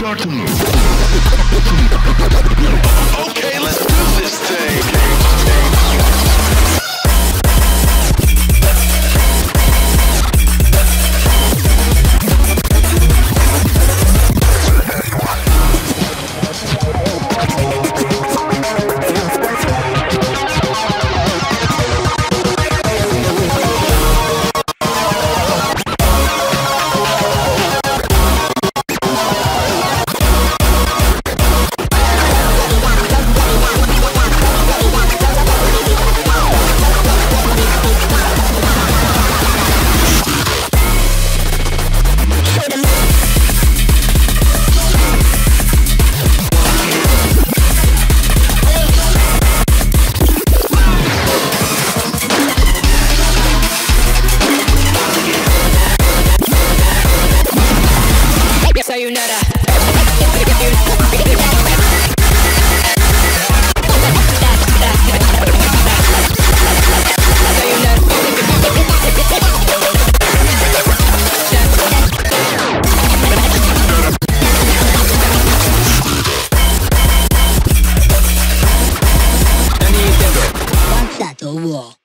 Start to move. 得我。